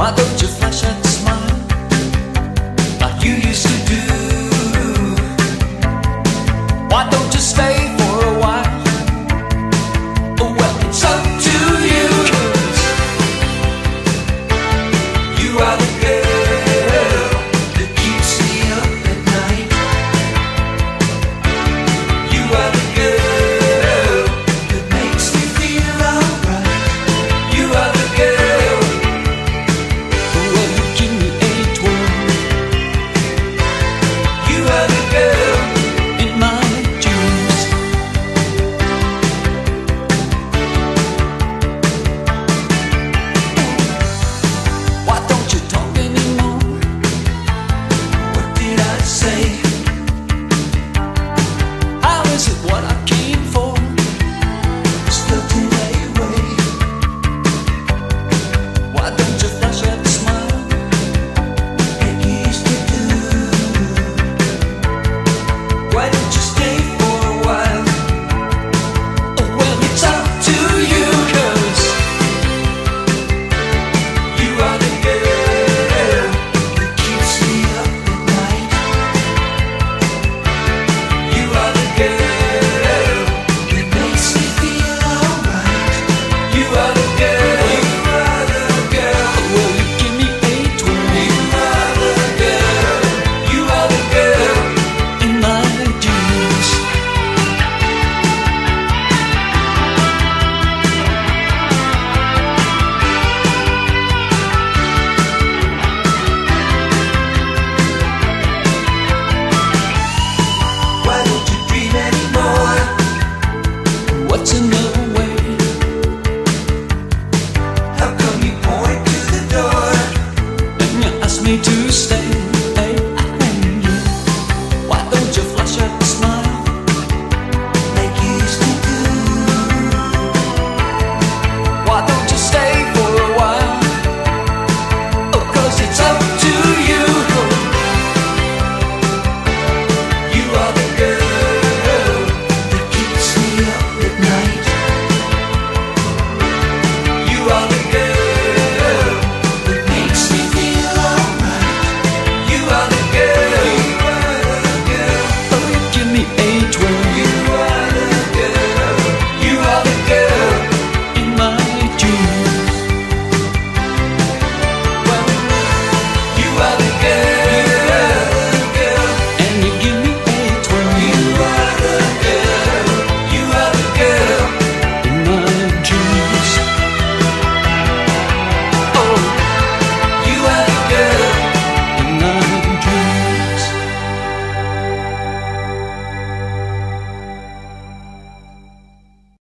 Why don't you flash it? is what